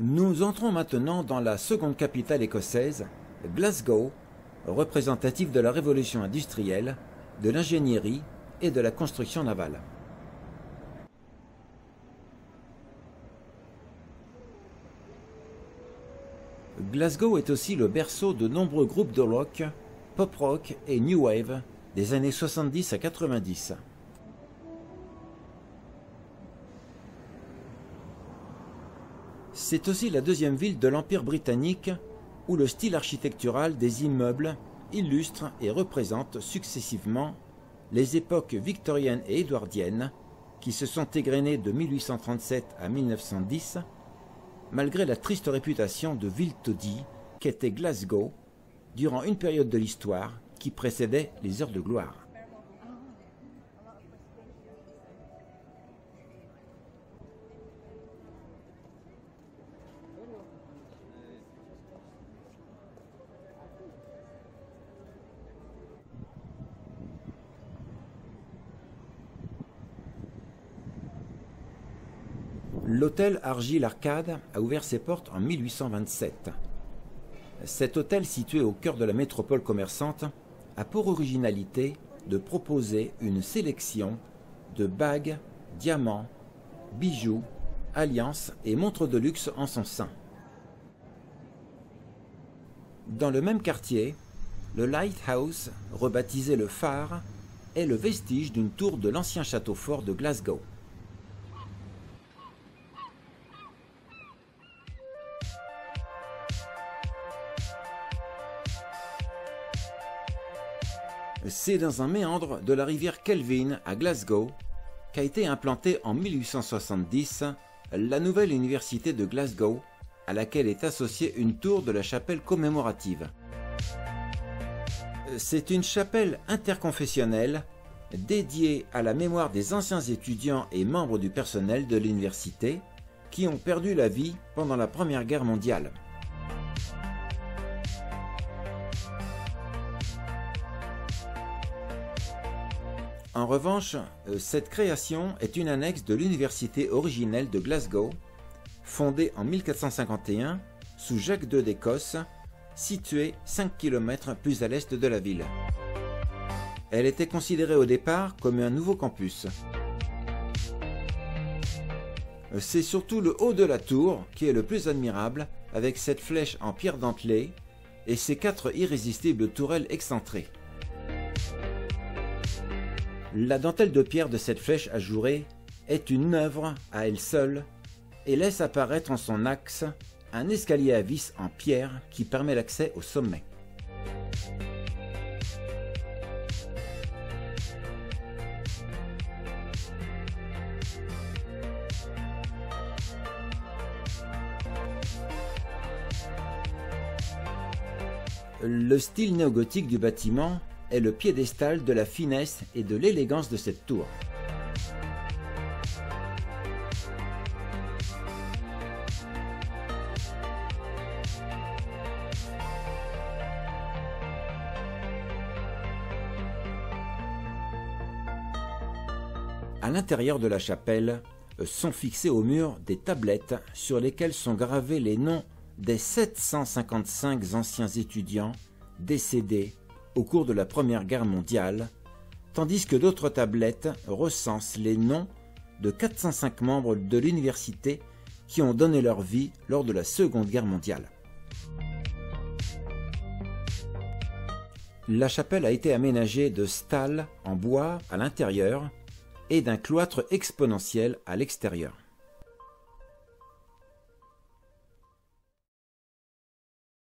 Nous entrons maintenant dans la seconde capitale écossaise, Glasgow, représentative de la révolution industrielle, de l'ingénierie et de la construction navale. Glasgow est aussi le berceau de nombreux groupes de rock, pop rock et new wave des années 70 à 90. C'est aussi la deuxième ville de l'Empire britannique où le style architectural des immeubles illustre et représente successivement les époques victoriennes et édouardiennes qui se sont égrenées de 1837 à 1910 malgré la triste réputation de ville taudis qu'était Glasgow durant une période de l'histoire qui précédait les heures de gloire. L'hôtel Argile Arcade a ouvert ses portes en 1827. Cet hôtel, situé au cœur de la métropole commerçante, a pour originalité de proposer une sélection de bagues, diamants, bijoux, alliances et montres de luxe en son sein. Dans le même quartier, le Lighthouse, rebaptisé le phare, est le vestige d'une tour de l'ancien château fort de Glasgow. C'est dans un méandre de la rivière Kelvin à Glasgow qu'a été implantée en 1870 la nouvelle université de Glasgow à laquelle est associée une tour de la chapelle commémorative. C'est une chapelle interconfessionnelle dédiée à la mémoire des anciens étudiants et membres du personnel de l'université qui ont perdu la vie pendant la Première Guerre mondiale. En revanche, euh, cette création est une annexe de l'université originelle de Glasgow, fondée en 1451 sous Jacques II d'Écosse, située 5 km plus à l'est de la ville. Elle était considérée au départ comme un nouveau campus. C'est surtout le haut de la tour qui est le plus admirable, avec cette flèche en pierre dentelée et ses quatre irrésistibles tourelles excentrées. La dentelle de pierre de cette flèche ajourée est une œuvre à elle seule et laisse apparaître en son axe un escalier à vis en pierre qui permet l'accès au sommet. Le style néogothique du bâtiment est le piédestal de la finesse et de l'élégance de cette tour. À l'intérieur de la chapelle sont fixées au mur des tablettes sur lesquelles sont gravés les noms des 755 anciens étudiants décédés au cours de la Première Guerre mondiale, tandis que d'autres tablettes recensent les noms de 405 membres de l'université qui ont donné leur vie lors de la Seconde Guerre mondiale. La chapelle a été aménagée de stalles en bois à l'intérieur et d'un cloître exponentiel à l'extérieur.